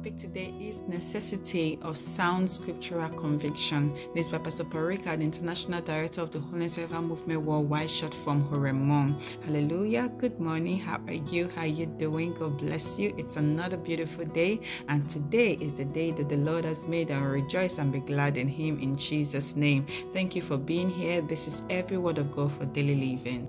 topic today is necessity of sound scriptural conviction. This is by Pastor Paul Rika, the International Director of the Holiness Revival Movement Worldwide, short from HOREMOW. Hallelujah. Good morning. How are you? How are you doing? God bless you. It's another beautiful day, and today is the day that the Lord has made. And rejoice and be glad in Him in Jesus' name. Thank you for being here. This is every word of God for daily living.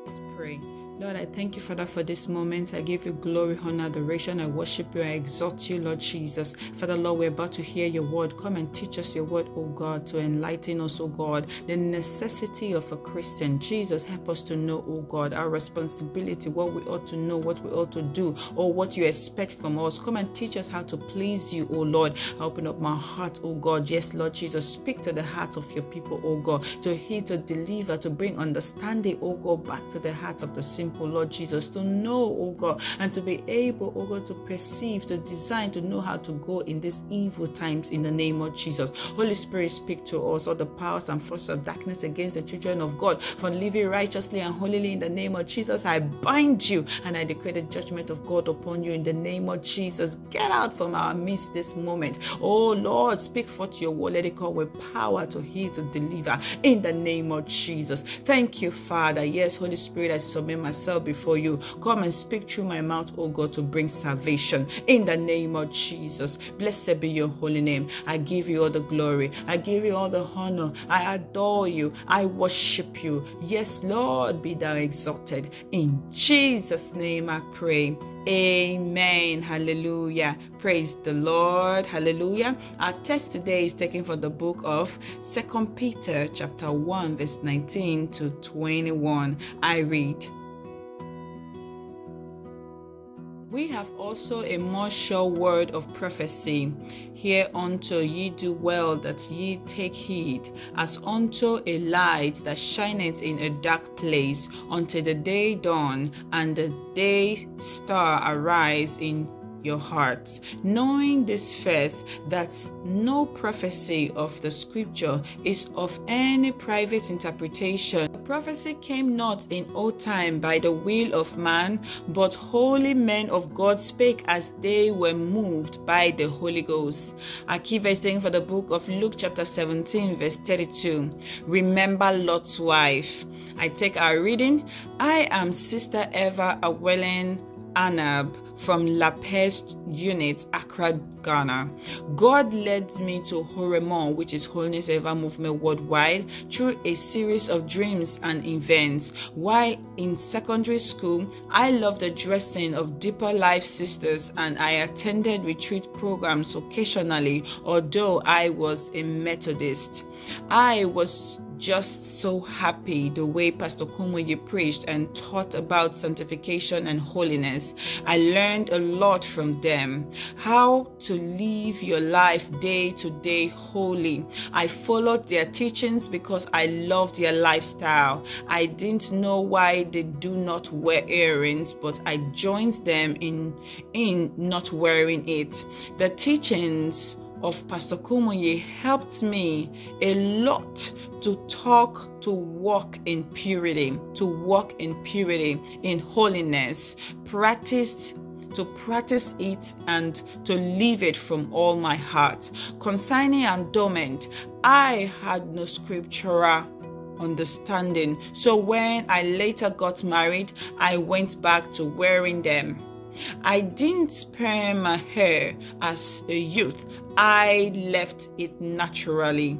I thank you, Father, for this moment. I give you glory, honor, adoration. I worship you. I exalt you, Lord Jesus. Father, Lord, we're about to hear your word. Come and teach us your word, oh God, to enlighten us, oh God, the necessity of a Christian. Jesus, help us to know, oh God, our responsibility, what we ought to know, what we ought to do, or what you expect from us. Come and teach us how to please you, oh Lord. I open up my heart, oh God. Yes, Lord Jesus, speak to the heart of your people, oh God, to heal, to deliver, to bring understanding, oh God, back to the heart of the simple Lord Jesus, to know, oh God, and to be able, oh God, to perceive, to design, to know how to go in these evil times in the name of Jesus. Holy Spirit, speak to us, all the powers and forces of darkness against the children of God from living righteously and holily in the name of Jesus. I bind you and I declare the judgment of God upon you in the name of Jesus. Get out from our midst this moment. Oh Lord, speak forth your word. Let it come with power to heal, to deliver in the name of Jesus. Thank you, Father. Yes, Holy Spirit, I submit myself before you. Come and speak through my mouth, oh God, to bring salvation in the name of Jesus. Blessed be your holy name. I give you all the glory. I give you all the honor. I adore you. I worship you. Yes, Lord, be thou exalted. In Jesus' name I pray. Amen. Hallelujah. Praise the Lord. Hallelujah. Our text today is taken from the book of Second Peter chapter 1 verse 19 to 21. I read We have also a more sure word of prophecy. Hereunto ye do well that ye take heed, as unto a light that shineth in a dark place, until the day dawn and the day star arise in your hearts, knowing this first that no prophecy of the scripture is of any private interpretation. The prophecy came not in old time by the will of man, but holy men of God spake as they were moved by the Holy Ghost. Our key verse for the book of Luke, chapter 17, verse 32. Remember Lot's wife. I take our reading. I am Sister Eva Awelen Anab from La Peste Unit, Accra, Ghana. God led me to HOREMOW, which is Holiness Revival Movement Worldwide, through a series of dreams and events. While in secondary school, I loved the dressing of Deeper Life Sisters and I attended retreat programs occasionally, although I was a Methodist. I was just so happy the way Pastor Kumuyi preached and taught about sanctification and holiness. I learned a lot from them. How to live your life day to day holy. I followed their teachings because I loved their lifestyle. I didn't know why they do not wear earrings, but I joined them in in not wearing it. The teachings of Pastor Kumuyi helped me a lot to talk, to walk in purity, to walk in purity, in holiness, practiced to practice it and to live it from all my heart. Concerning endowment, I had no scriptural understanding. So when I later got married, I went back to wearing them. I didn't spare my hair as a youth. I left it naturally.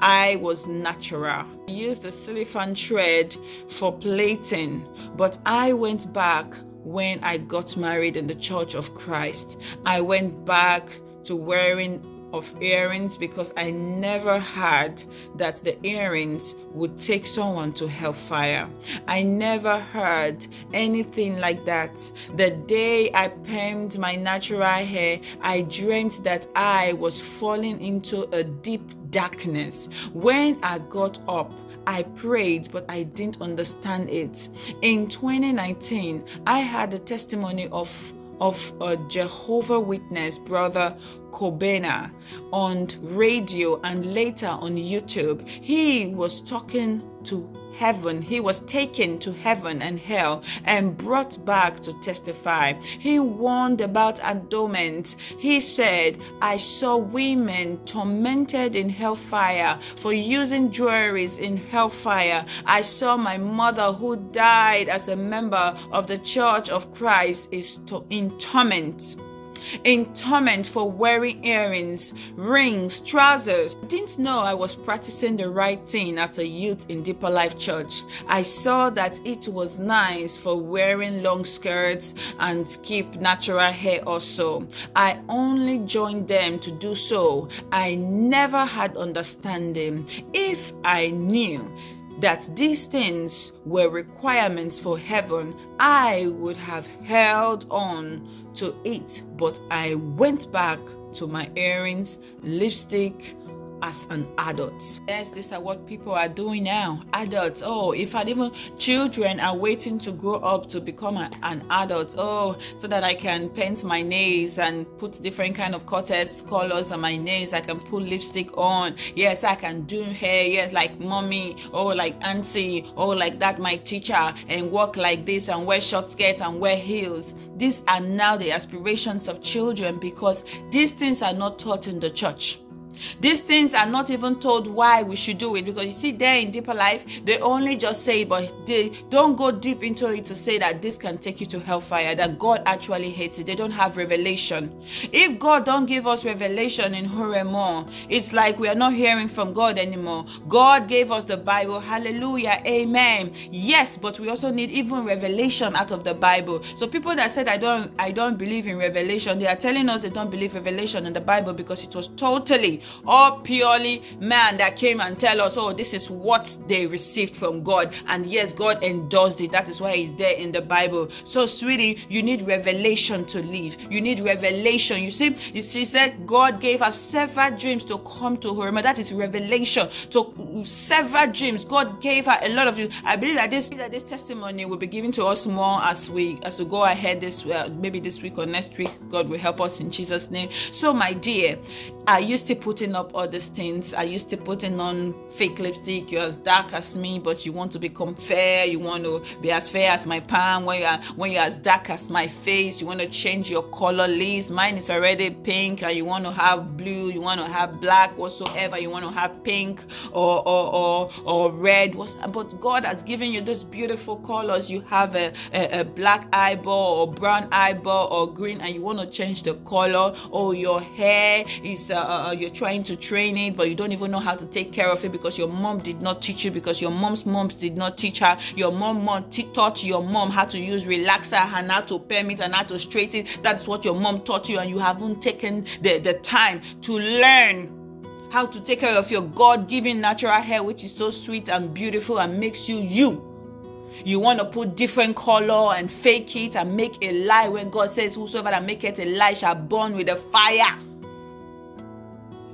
I was natural. I used the silicone thread for plaiting, but I went back when I got married in the Church of Christ. I went back to wearing of earrings because I never heard that the earrings would take someone to hellfire. I never heard anything like that. The day I permed my natural hair, I dreamt that I was falling into a deep darkness. When I got up, I prayed, but I didn't understand it. In 2019, I had a testimony of of a Jehovah Witness, brother Kobena, on radio and later on YouTube. He was talking to heaven. He was taken to heaven and hell and brought back to testify. He warned about endowment. He said, I saw women tormented in hellfire for using jewelries in hellfire. I saw my mother who died as a member of the Church of Christ is in torment in torment for wearing earrings, rings, trousers. I didn't know I was practicing the right thing as a youth in Deeper Life Church. I saw that it was nice for wearing long skirts and keep natural hair also. I only joined them to do so. I never had understanding. If I knew that these things were requirements for heaven, I would have held on to it, but I went back to my earrings, lipstick, as an adult. Yes, these are what people are doing now. Adults. Oh, if I even children are waiting to grow up to become a, an adult. Oh, so that I can paint my nails and put different kind of cutters colors on my nails. I can put lipstick on. Yes, I can do hair. Yes, like mommy or like auntie or like that my teacher and walk like this and wear short skirts and wear heels. These are now the aspirations of children because these things are not taught in the church. These things are not even told why we should do it because you see, there in deeper life, they only just say but they don't go deep into it to say that this can take you to hellfire, that God actually hates it. They don't have revelation. If God don't give us revelation in HOREMOW, it's like we are not hearing from God anymore. God gave us the Bible. Hallelujah. Amen. Yes, but we also need even revelation out of the Bible. So people that said I don't I don't believe in revelation, they are telling us they don't believe revelation in the Bible because it was totally or purely man that came and tell us, oh, this is what they received from God. And yes, God endorsed it. That is why it's there in the Bible. So, sweetie, you need revelation to live. You need revelation. You see, she said God gave us several dreams to come to her. That is revelation. To several dreams. God gave her a lot of dreams. I believe that this that this testimony will be given to us more as we as we go ahead this uh, maybe this week or next week. God will help us in Jesus' name. So, my dear, I used to putting up all these things. I used to putting on fake lipstick. You're as dark as me, but you want to become fair. You want to be as fair as my palm. When you are when you're as dark as my face, you want to change your color list. Mine is already pink, and you want to have blue. You want to have black, whatsoever. You want to have pink or or or, or red. But God has given you those beautiful colors. You have a, a, a black eyeball or brown eyeball or green, and you want to change the color. Or your hair is uh, uh, you're trying to train it, but you don't even know how to take care of it because your mom did not teach you, because your mom's mom did not teach her. Your mom, mom taught your mom how to use relaxer and how to permit and how to straighten. That's what your mom taught you, and you haven't taken the, the time to learn how to take care of your God given natural hair, which is so sweet and beautiful and makes you you. You want to put different color and fake it and make a lie when God says, Whosoever that maketh a lie shall burn with the fire.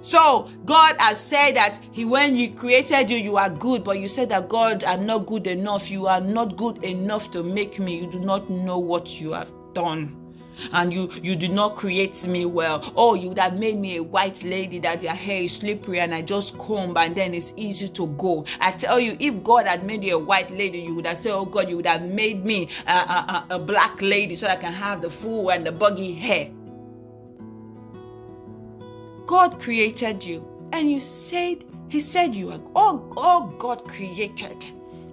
So God has said that He when He created you, you are good, but you said that God, I'm not good enough. You are not good enough to make me. You do not know what you have done. And you you did not create me well. Oh, you would have made me a white lady that your hair is slippery and I just comb and then it's easy to go. I tell you, if God had made you a white lady, you would have said, Oh God, you would have made me a, a, a black lady so I can have the full and the buggy hair. God created you and you said, He said you are, all, all God created.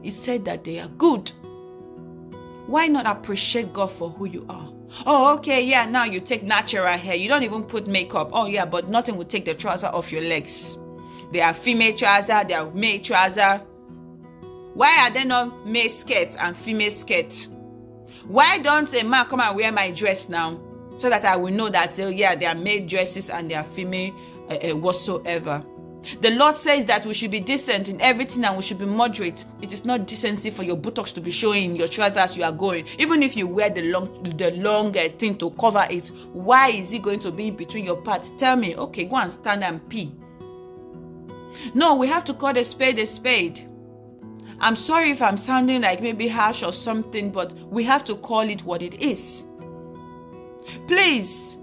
He said that they are good. Why not appreciate God for who you are? Oh, okay, yeah, now you take natural hair. You don't even put makeup. Oh, yeah, but nothing will take the trouser off your legs. They are female trouser, they are male trouser. Why are they not male skirts and female skirt? Why don't a man come and wear my dress now? So that I will know that, oh, yeah, they are male dresses and they are female uh, uh, whatsoever. The Lord says that we should be decent in everything and we should be moderate. It is not decency for your buttocks to be showing your trousers as you are going. Even if you wear the long, the long uh, thing to cover it, why is it going to be between your parts? Tell me. Okay, go and stand and pee. No, we have to call a spade a spade. I'm sorry if I'm sounding like maybe harsh or something, but we have to call it what it is. Please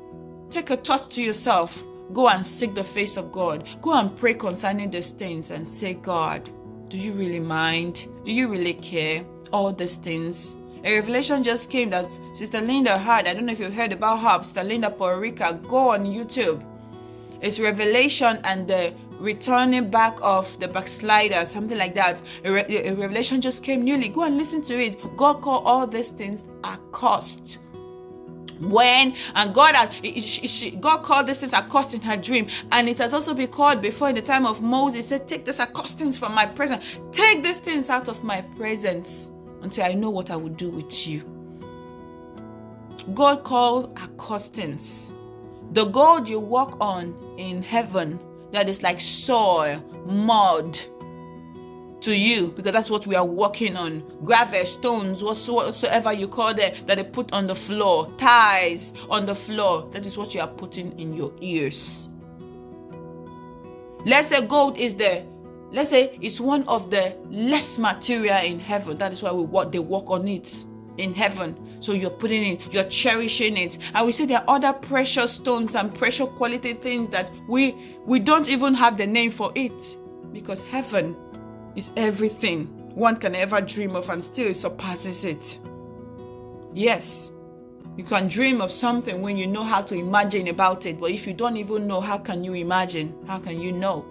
take a thought to yourself. Go and seek the face of God. Go and pray concerning these things and say, God, Do you really mind? Do you really care? All these things. A revelation just came that Sister Linda had. I don't know if you've heard about her, Sister Linda Puerto Rico. Go on YouTube. It's revelation and the returning back of the backslider, something like that. A, re- a revelation just came newly. Go and listen to it. God called all these things a cost when and God had, she, God called this things accost in her dream, and it has also been called before in the time of Moses. He said, "Take this accostings from my presence. Take these things out of my presence until I know what I will do with you." God called accostings the gold you walk on in heaven that is like soil, mud to you because that's what we are working on. Gravel, stones, whatsoever you call it, that they put on the floor, ties on the floor. That is what you are putting in your ears. Let's say gold is the let's say it's one of the less material in heaven. That is why we what they work on it in heaven. So you're putting it, you're cherishing it. And we see there are other precious stones and precious quality things that we we don't even have the name for it because heaven is everything one can ever dream of and still surpasses it. Yes, you can dream of something when you know how to imagine about it, but if you don't even know, how can you imagine? How can you know?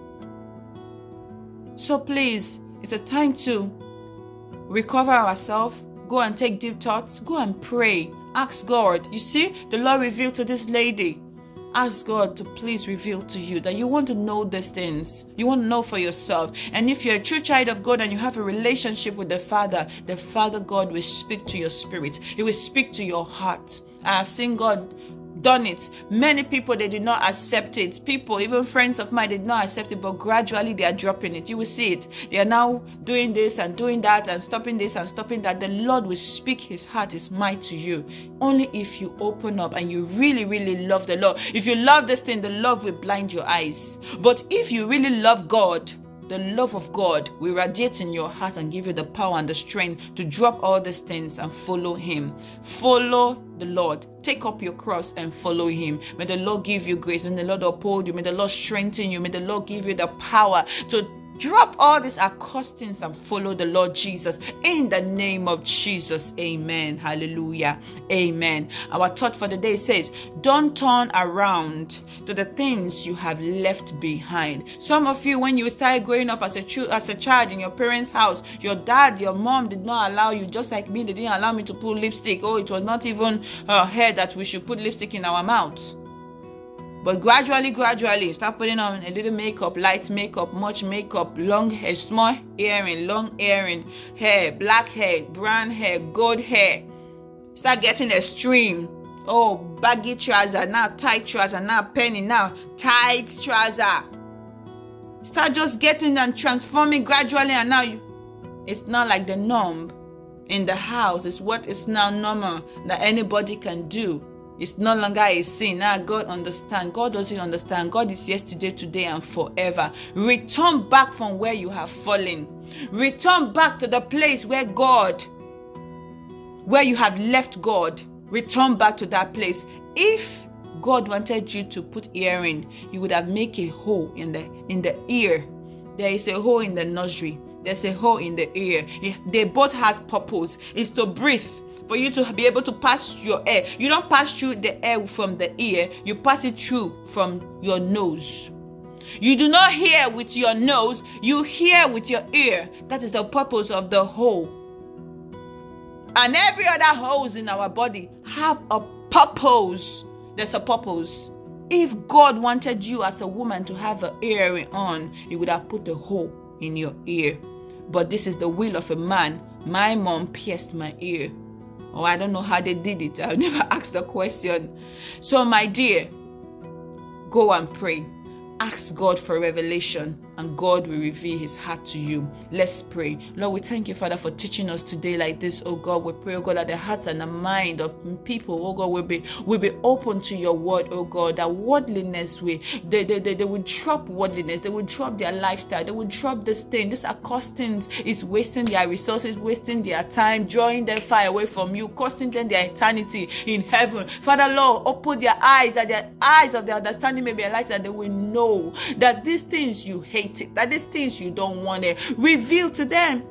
So please, it's a time to recover ourselves, go and take deep thoughts, go and pray, ask God. You see, the Lord revealed to this lady ask God to please reveal to you that you want to know these things. You want to know for yourself. And if you're a true child of God and you have a relationship with the Father, the Father God will speak to your spirit, He will speak to your heart. I have seen God done it. Many people they did not accept it. People, even friends of mine, they did not accept it, but gradually they are dropping it. You will see it. They are now doing this and doing that and stopping this and stopping that. The Lord will speak his heart, his mind to you. Only if you open up and you really, really love the Lord. If you love this thing, the love will blind your eyes. But if you really love God, the love of God will radiate in your heart and give you the power and the strength to drop all these things and follow Him. Follow the Lord. Take up your cross and follow Him. May the Lord give you grace. May the Lord uphold you. May the Lord strengthen you. May the Lord give you the power to Drop all these accostings and follow the Lord Jesus in the name of Jesus. Amen. Hallelujah. Amen. Our thought for the day says, Don't turn around to the things you have left behind. Some of you, when you started growing up as a, as a child in your parents' house, your dad, your mom did not allow you, just like me, they didn't allow me to put lipstick. Oh, it was not even uh, hair that we should put lipstick in our mouths. But gradually, gradually, start putting on a little makeup, light makeup, much makeup, long hair, small earring, long earring, hair, black hair, brown hair, gold hair. Start getting extreme. Oh, baggy trouser, now tight trouser, now penny, now tight trouser. Start just getting and transforming gradually, and now you, it's not like the norm in the house. It's what is now normal that anybody can do. It's no longer a sin. Now God understand. God doesn't understand. God is yesterday, today, and forever. Return back from where you have fallen. Return back to the place where God, where you have left God. Return back to that place. If God wanted you to put earring, you would have make a hole in the in the ear. There is a hole in the nursery. There's a hole in the ear. They both have purpose. It's to breathe for you to be able to pass your air. You don't pass through the air from the ear, you pass it through from your nose. You do not hear with your nose, you hear with your ear. That is the purpose of the hole. And every other holes in our body have a purpose. There's a purpose. If God wanted you as a woman to have an earring on, He would have put a hole in your ear. But this is the will of a man. My mom pierced my ear oh, I don't know how they did it. I've never asked the question. So, my dear, go and pray. Ask God for revelation and God will reveal his heart to you. Let's pray. Lord, we thank you, Father, for teaching us today like this. Oh God, we pray, oh God, that the hearts and the mind of people, oh God, will be will be open to your word, oh God, that worldliness will they they, they, they will drop worldliness, they will drop their lifestyle, they will drop this thing. This accosting is wasting their resources, wasting their time, drawing them far away from you, costing them their eternity in heaven. Father Lord, open their eyes that their eyes of their understanding may be enlightened, that they will know that these things you hate hate it, that these things you don't want it, reveal to them.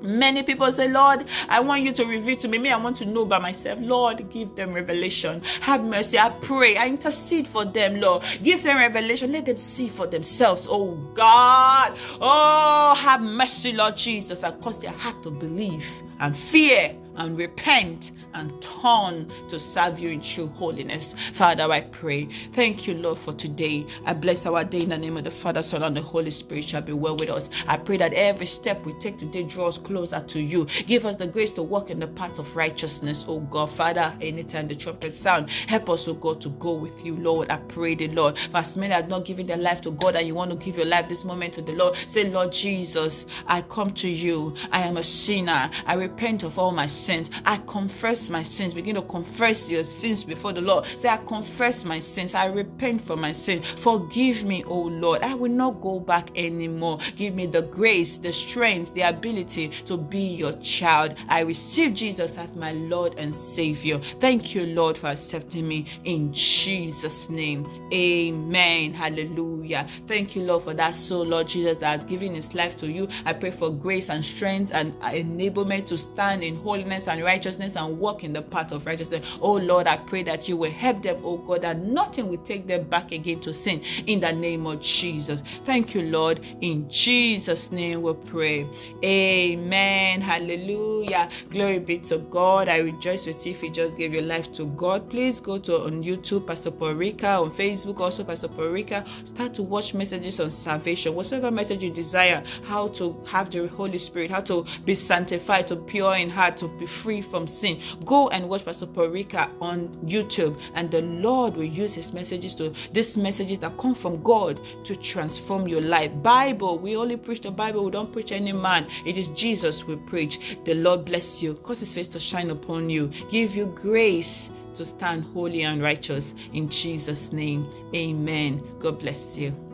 Many people say, Lord, I want you to reveal to me. Me, I want to know by myself. Lord, give them revelation. Have mercy. I pray. I intercede for them, Lord. Give them revelation. Let them see for themselves. Oh God. Oh, have mercy, Lord Jesus, and cause their heart to believe and fear and repent and turn to serve you in true holiness. Father, I pray. Thank you, Lord, for today. I bless our day in the name of the Father, Son, and the Holy Spirit shall be well with us. I pray that every step we take today draws closer to you. Give us the grace to walk in the path of righteousness, oh God. Father, anytime the trumpet sound, help us, oh God, to go with you, Lord. I pray the Lord. For as many are not giving their life to God and you want to give your life this moment to the Lord, say, Lord Jesus, I come to you. I am a sinner. I repent of all my sins. I confess my sins. Begin to confess your sins before the Lord. Say, I confess my sins. I repent for my sins. Forgive me, O Lord. I will not go back anymore. Give me the grace, the strength, the ability to be your child. I receive Jesus as my Lord and Savior. Thank you, Lord, for accepting me in Jesus' name. Amen. Hallelujah. Thank you, Lord, for that soul, Lord Jesus, that has given his life to you. I pray for grace and strength and enablement to stand in holiness and righteousness and walk in the path of righteousness. Oh Lord, I pray that you will help them, oh God, that nothing will take them back again to sin in the name of Jesus. Thank you, Lord. In Jesus' name we pray. Amen. Hallelujah. Glory be to God. I rejoice with you if you just gave your life to God. Please go to on YouTube, Pastor Paul Rika, on Facebook, also Pastor Paul Rika. Start to watch messages on salvation, whatever message you desire, how to have the Holy Spirit, how to be sanctified, to pure in heart, to be free from sin. Go and watch Pastor Paul Rika on YouTube, and the Lord will use his messages to these messages that come from God to transform your life. Bible, we only preach the Bible, we don't preach any man. It is Jesus we preach. The Lord bless you, cause his face to shine upon you, give you grace to stand holy and righteous in Jesus' name. Amen. God bless you.